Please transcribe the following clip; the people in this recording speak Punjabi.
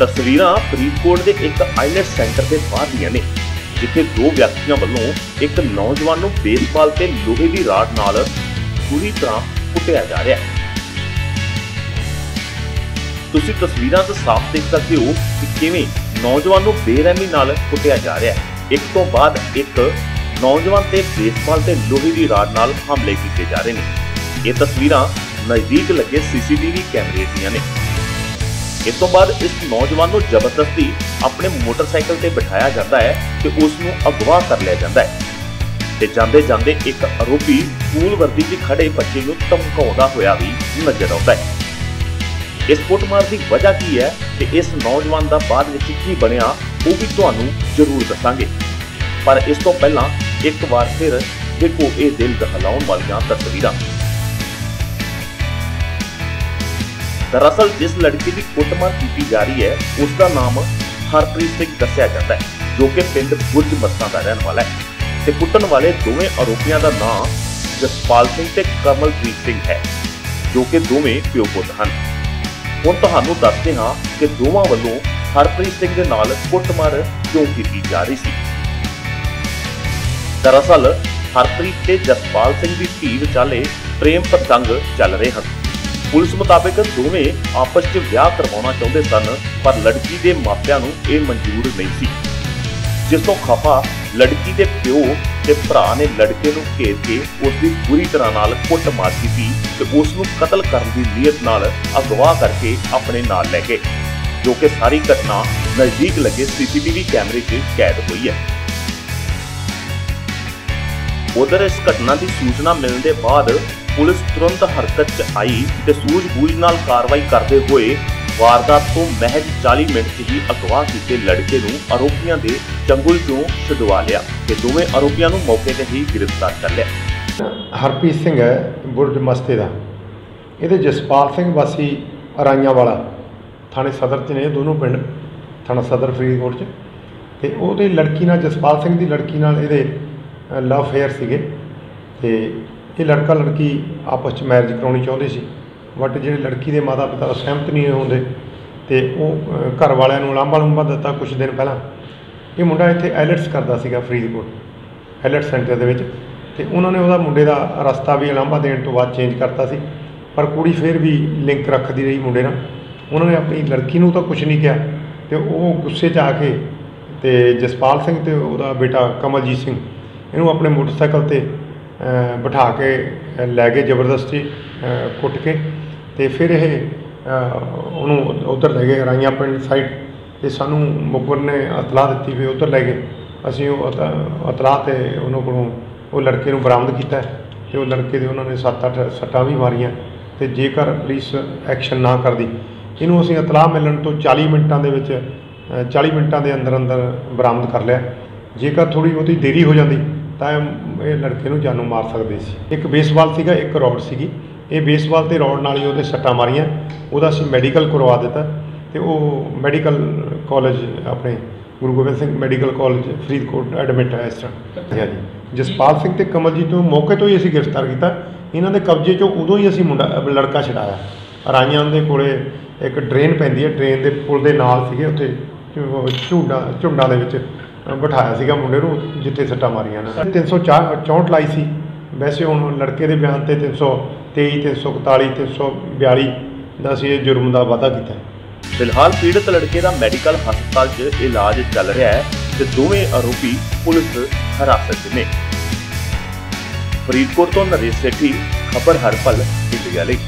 ਤਸਵੀਰਾਂ ਫਰੀਦਕੋਟ ਦੇ ਇੱਕ ਆਈਲੈਟ ਸੈਂਟਰ ਦੇ ਬਾਹਰ ਦੀਆਂ ਨੇ, ਜਿੱਥੇ ਦੋ ਵਿਅਕਤੀਆਂ ਵੱਲੋਂ ਇੱਕ ਨੌਜਵਾਨ ਨੂੰ ਬੇਸਬਾਲ ਤੇ ਲੋਹੇ ਦੀ ਰਾਡ ਨਾਲ ਪੂਰੀ ਤਰ੍ਹਾਂ ਕੁੱਟਿਆ ਜਾ ਰਿਹਾ ਹੈ। ਤੁਸੀਂ ਤਸਵੀਰਾਂ ਤੋਂ ਸਾਫ਼ ਦੇਖ ਸਕਦੇ ਹੋ ਕਿ ਕਿਵੇਂ ਨੌਜਵਾਨ ਨੂੰ ਬੇਰਹਿਮੀ ਨਾਲ ਕੁੱਟਿਆ ਜਾ ਰਿਹਾ ਹੈ। ਇੱਕ ਤੋਂ ਬਾਅਦ ਇੱਕ ਨੌਜਵਾਨ ਤੇ ਬੇਸਬਾਲ ਤੇ ਲੋਹੇ ਦੀ ਰਾਡ ਨਾਲ ਹਮਲੇ ਕੀਤੇ ਜਾ ਰਹੇ ਨੇ। ਇਹ ਤਸਵੀਰਾਂ ਨਜ਼ਦੀਕ ਲੱਗੇ ਸੀਸੀਟੀਵੀ ਕੈਮਰੇ ਦੀਆਂ ਨੇ। ਇਸ ਤੋਂ ਬਾਅਦ ਇਸ ਨੌਜਵਾਨ ਨੂੰ ਜ਼ਬਰਦਸਤੀ ਆਪਣੇ ਮੋਟਰਸਾਈਕਲ ਤੇ ਬਿਠਾਇਆ ਜਾਂਦਾ ਹੈ ਤੇ ਉਸ ਨੂੰ ਅਗਵਾ ਕਰ ਲਿਆ ਜਾਂਦਾ ਹੈ। ਤੇ ਜਾਂਦੇ ਜਾਂਦੇ ਇੱਕ ਆਰੋਪੀ ਸਕੂਲ ਵਰਦੀ 'ਚ ਖੜੇ ਬੱਚੇ ਨੂੰ ਧਮਕਾਉਂਦਾ ਹੋਇਆ ਵੀ ਨਜ਼ਰ ਆਉਂਦਾ ਹੈ। ਇਸ ਕੁੱਟਮਾਰ ਦੀ ਵਜ੍ਹਾ ਕੀ ਹੈ ਤੇ ਇਸ ਨੌਜਵਾਨ ਦਾ ਬਾਅਦ ਵਿੱਚ ਕੀ ਬਣਿਆ, ਉਹ ਵੀ ਤੁਹਾਨੂੰ ਜ਼ਰੂਰ ਦੱਸਾਂਗੇ। ਪਰ ਇਸ ਤੋਂ ਪਹਿਲਾਂ ਇੱਕ ਵਾਰ ਫਿਰ ਦੇਖੋ ਇਹ ਦਿਲ ਦਹਿਲਾਉਣ ਵਾਲੀਆਂ ਤਸਵੀਰਾਂ। ਦਰਅਸਲ ਜਿਸ ਲੜਕੀ ਦੀ ਕੁੱਟਮਾਰ ਕੀਤੀ ਜਾ ਰਹੀ ਹੈ ਉਸ ਦਾ ਨਾਮ ਹਰਪ੍ਰੀਤ ਸਿੰਘ ਦੱਸਿਆ ਜਾਂਦਾ ਹੈ, ਜੋ ਕਿ ਪਿੰਡ ਬੁਰਜ ਮੱਸਾਂ ਦਾ ਰਹਿਣ ਵਾਲਾ ਹੈ। ਤੇ ਕੁੱਟਣ ਵਾਲੇ ਦੋਵੇਂ ਆਰੋਪੀਆਂ ਦਾ ਨਾਮ ਜਸਪਾਲ ਸਿੰਘ ਤੇ ਕਮਲਪ੍ਰੀਤ ਸਿੰਘ ਹੈ, ਜੋ ਕਿ ਦੋਵੇਂ ਪਿਓ ਪੁੱਤ ਹਨ। ਹੁਣ ਤੁਹਾਨੂੰ ਦੱਸਦੇ ਹਾਂ ਕਿ ਦੋਵਾਂ ਵੱਲੋਂ ਹਰਪ੍ਰੀਤ ਸਿੰਘ ਦੇ ਨਾਲ ਕੁੱਟਮਾਰ ਕਿਉਂ ਕੀਤੀ ਜਾ ਰਹੀ ਸੀ। ਦਰਅਸਲ ਹਰਪ੍ਰੀਤ ਤੇ ਜਸਪਾਲ ਸਿੰਘ ਦੀ ਧੀ ਵਿਚਾਲੇ ਪ੍ਰੇਮ ਪ੍ਰਸੰਗ ਚੱਲ ਰਹੇ ਹਨ। ਪੁਲਿਸ ਮੁਤਾਬਕ ਦੋਵੇਂ ਆਪਸ 'ਚ ਵਿਆਹ ਕਰਵਾਉਣਾ ਚਾਹੁੰਦੇ ਸਨ, ਪਰ ਲੜਕੀ ਦੇ ਮਾਪਿਆਂ ਨੂੰ ਇਹ ਮਨਜ਼ੂਰ ਨਹੀਂ ਸੀ। ਜਿਸ ਤੋਂ ਖਫਾ, ਲੜਕੀ ਦੇ ਪਿਓ ਤੇ ਭਰਾ ਨੇ ਲੜਕੇ ਨੂੰ ਘੇਰ ਕੇ ਉਸ ਦੀ ਬੁਰੀ ਤਰ੍ਹਾਂ ਨਾਲ ਕੁੱਟਮਾਰ ਕੀਤੀ ਤੇ ਉਸ ਨੂੰ ਕਤਲ ਕਰਨ ਦੀ ਨੀਅਤ ਨਾਲ ਅਗਵਾ ਕਰਕੇ ਆਪਣੇ ਨਾਲ ਲੈ ਗਏ, ਜੋ ਕਿ ਸਾਰੀ ਘਟਨਾ ਨਜ਼ਦੀਕ ਲੱਗੇ ਸੀਸੀਟੀਵੀ ਕੈਮਰੇ 'ਚ ਕੈਦ ਹੋਈ ਹੈ। ਉਧਰ ਇਸ ਘਟਨਾ ਦੀ ਸੂਚਨਾ ਮਿਲਣ ਦੇ ਬਾਅਦ ਪੁਲਿਸ ਤੁਰੰਤ ਹਰਕਤ 'ਚ ਆਈ ਤੇ ਸੂਝ-ਬੂਝ ਨਾਲ ਕਾਰਵਾਈ ਕਰਦੇ ਹੋਏ ਵਾਰਦਾਤ ਤੋਂ ਮਹਿਜ 40 ਮਿੰਟ 'ਚ ਹੀ ਅਗਵਾ ਕੀਤੇ ਲੜਕੇ ਨੂੰ ਆਰੋਪੀਆਂ ਦੇ ਚੰਗੁਲ ਤੋਂ ਛੁਡਵਾ ਲਿਆ ਤੇ ਦੋਵੇਂ ਆਰੋਪੀਆਂ ਨੂੰ ਮੌਕੇ ਤੇ ਹੀ ਗ੍ਰਿਫਤਾਰ ਕਰ ਲਿਆ। ਹਰਪ੍ਰੀਤ ਸਿੰਘ ਹੈ, ਬੁਰਜ ਮਸਤੇ ਦਾ। ਇਹਦੇ ਜਸਪਾਲ ਸਿੰਘ ਵਾਸੀ ਰਾਈਆਂ ਵਾਲਾ ਥਾਣੇ ਸਦਰ 'ਚ ਨੇ ਦੋਨੋਂ ਪਿੰਡ, ਥਾਣਾ ਸਦਰ ਫਰੀਦਕੋਟ 'ਚ। ਤੇ ਉਹਦੇ ਲੜਕੀ ਨਾਲ, ਜਸਪਾਲ ਸਿੰਘ ਦੀ ਲੜਕੀ ਨਾਲ ਇਹਦੇ ਲਵ ਫੇਅਰ ਸੀਗੇ। ਤੇ ਇਹ ਲੜਕਾ ਲੜਕੀ ਆਪਸ 'ਚ ਮੈਰਿਜ ਕਰਾਉਣੀ ਚਾਹੁੰਦੇ ਸੀ। ਬਟ ਜਿਹੜੇ ਲੜਕੀ ਦੇ ਮਾਤਾ ਪਿਤਾ ਸਹਿਮਤ ਨਹੀਂ ਹੁੰਦੇ ਤੇ ਉਹ ਘਰ ਵਾਲਿਆਂ ਨੂੰ ਲਾਂਭਾ ਲੰਬਾ ਦਿੱਤਾ ਕੁਝ ਦਿਨ ਪਹਿਲਾਂ। ਇਹ ਮੁੰਡਾ ਇੱਥੇ ਐਲਟਸ ਕਰਦਾ ਸੀਗਾ ਫਰੀਦਕੋਟ ਐਲਟ ਸੈਂਟਰ ਦੇ ਵਿੱਚ ਤੇ ਉਹਨਾਂ ਨੇ ਉਹਦਾ ਮੁੰਡੇ ਦਾ ਰਸਤਾ ਵੀ ਲਾਂਭਾ ਦੇਣ ਤੋਂ ਬਾਅਦ ਚੇਂਜ ਕਰਤਾ ਸੀ। ਪਰ ਕੁੜੀ ਫਿਰ ਵੀ ਲਿੰਕ ਰੱਖਦੀ ਰਹੀ ਮੁੰਡੇ ਨਾਲ। ਉਹਨਾਂ ਨੇ ਆਪਣੀ ਲੜਕੀ ਨੂੰ ਤਾਂ ਕੁਝ ਨਹੀਂ ਕਿਹਾ ਤੇ ਉਹ ਗੁੱਸੇ 'ਚ ਆ ਕੇ ਤੇ ਜਸਪਾਲ ਸਿੰਘ ਤੇ ਉਹਦਾ ਬੇਟਾ ਕਮਲਜੀਤ ਸਿੰਘ, ਇਹਨੂੰ ਆਪਣੇ ਮੋਟਰਸਾਈਕਲ ਤੇ ਬਿਠਾ ਕੇ ਲੈ ਗਏ ਜ਼ਬਰਦਸਤੀ ਕੁੱਟ ਕੇ ਤੇ ਫਿਰ ਇਹ ਉਹਨੂੰ ਉਧਰ ਲੈ ਗਏ ਰਾਈਆਂ ਪਿੰਡ ਸਾਈਡ ਤੇ ਸਾਨੂੰ ਮੁਖਬਰ ਨੇ ਇਤਲਾਹ ਦਿੱਤੀ ਵੀ ਉਧਰ ਲੈ ਗਏ। ਅਸੀਂ ਉਹ ਇਤ- ਇਤਲਾਹ ਤੇ ਉਹਨਾਂ ਕੋਲੋਂ ਉਹ ਲੜਕੇ ਨੂੰ ਬਰਾਮਦ ਕੀਤਾ ਤੇ ਉਹ ਲੜਕੇ ਦੇ ਉਹਨਾਂ ਨੇ 7-8 ਸੱਟਾਂ ਵੀ ਮਾਰੀਆਂ ਤੇ ਜੇਕਰ ਪੁਲਿਸ ਐਕਸ਼ਨ ਨਾ ਕਰਦੀ ਇਹਨੂੰ ਅਸੀਂ ਇਤਲਾਹ ਮਿਲਣ ਤੋਂ 40 ਮਿੰਟਾਂ ਦੇ ਵਿੱਚ ਅ, 40 ਮਿੰਟਾਂ ਦੇ ਅੰਦਰ ਅੰਦਰ ਬਰਾਮਦ ਕਰ ਲਿਆ। ਜੇਕਰ ਥੋੜੀ ਬਹੁਤੀ ਦੇਰੀ ਹੋ ਜਾਂਦੀ ਤਾਂ ਇਹ ਲੜਕੇ ਨੂੰ ਜਾਨੋਂ ਮਾਰ ਸਕਦੇ ਸੀ। ਇੱਕ ਬੇਸਬਾਲ ਸੀਗਾ, ਇੱਕ ਰੌਡ ਸੀਗੀ। ਇਹ ਬੇਸਬਾਲ ਤੇ ਰੌਡ ਨਾਲ ਹੀ ਉਹਦੇ ਸੱਟਾਂ ਮਾਰੀਆਂ। ਉਹਦਾ ਅਸੀਂ ਮੈਡੀਕਲ ਕਰਵਾ ਦਿੱਤਾ ਤੇ ਉਹ ਮੈਡੀਕਲ ਕਾਲਜ ਆਪਣੇ Guru Gobind Singh medical college Faridkot admit ਹੈ ਇਸ ਤਰ੍ਹਾਂ। ਹਾਂਜੀ ਜਸਪਾਲ ਸਿੰਘ ਤੇ ਕਮਲਜੀਤ ਨੂੰ ਮੌਕੇ ਤੋਂ ਹੀ ਅਸੀਂ ਗ੍ਰਿਫਤਾਰ ਕੀਤਾ। ਇਹਨਾਂ ਦੇ ਕਬਜ਼ੇ 'ਚੋਂ ਉਦੋਂ ਹੀ ਅਸੀਂ ਮੁੰਡਾ ਲੜਕਾ ਛਡਾਇਆ। ਰਾਈਆਂ ਦੇ ਕੋਲੇ ਇੱਕ ਡਰੇਨ ਪੈਂਦੀ ਹੈ, ਡਰੇਨ ਦੇ ਪੁਲ ਦੇ ਨਾਲ ਸੀਗੇ ਉੱਥੇ ਝੁ- ਝੁੰਡਾਂ ਦੇ ਵਿੱਚ। ਬਿਠਾਇਆ ਸੀਗਾ ਮੁੰਡੇ ਨੂੰ ਜਿੱਥੇ ਸੱਟਾਂ ਮਾਰੀਆਂ ਨੇ। 304 64 ਲਾਈ ਸੀ। ਵੈਸੇ ਹੁਣ ਲੜਕੇ ਦੇ ਬਿਆਨ ਤੇ 323 341 342 ਦਾ ਅਸੀਂ ਇਹ ਜੁਰਮ ਦਾ ਵਾਅਦਾ ਕੀਤਾ। ਫਿਲਹਾਲ ਪੀੜਤ ਲੜਕੇ ਦਾ ਮੈਡੀਕਲ ਹਸਪਤਾਲ 'ਚ ਇਲਾਜ ਚੱਲ ਰਿਹਾ ਹੈ ਤੇ ਦੋਵੇਂ ਆਰੋਪੀ ਪੁਲਿਸ ਹਿਰਾਸਤ 'ਚ ਨੇ। ਫਰੀਦਕੋਟ ਤੋਂ ਨਰੇਸ਼ ਸੇਠੀ, ਖਬਰ ਹਰ ਪਲ ਇੰਡੀਆ ਲਈ